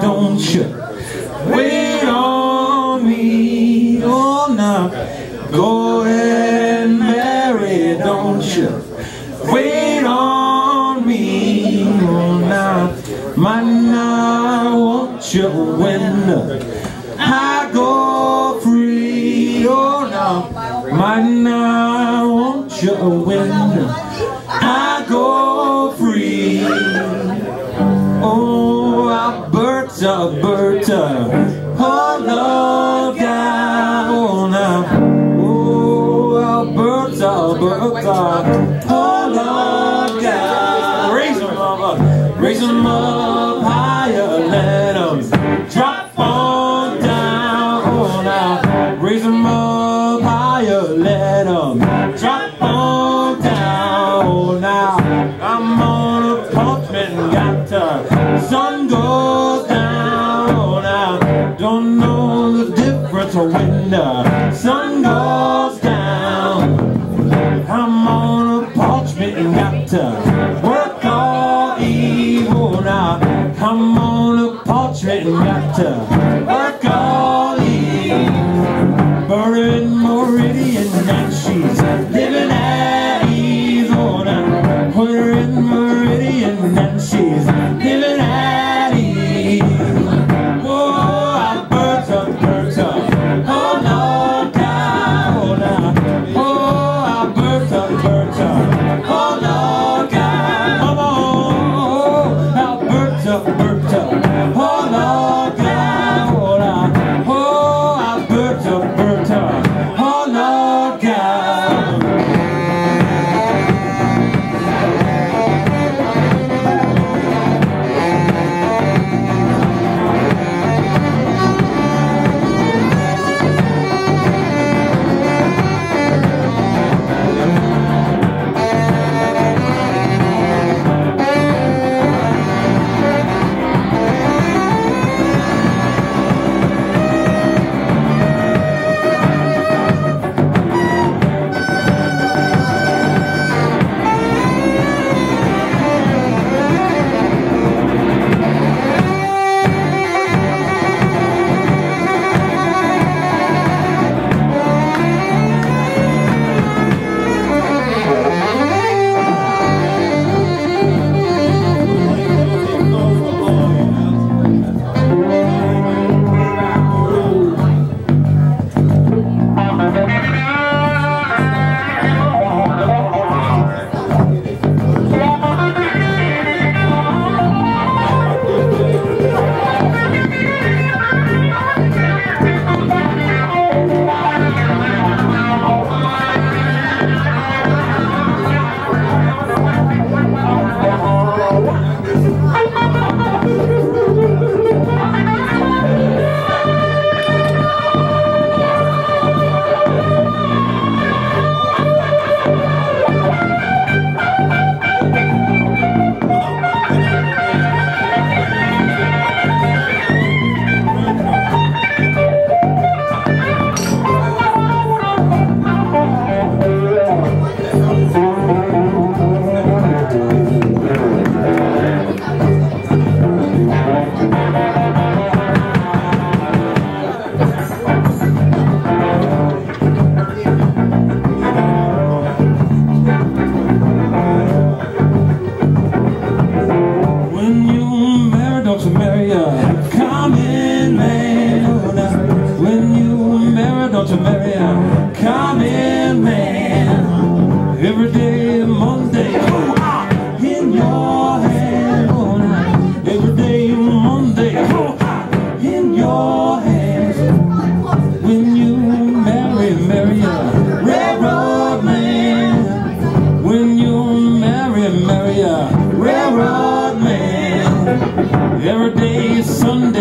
don't you? Wait on me, oh now, go and marry, don't you? Wait on me, oh now, man, I want you when I go free, oh now, man, I want you when I go drop on down, oh now, raise them up higher, let them drop on down, oh now, I'm on a apartment, got to, sun goes down, oh now, don't know the difference when the sun goes down. I'm on a Parchman and got to don't you marry a common man? Every day, Monday, oh, ah, in your hand. Oh, now, every day, Monday, oh, ah, in your hand. When you marry, marry a railroad man. When you marry, marry a railroad man. Every day Sunday,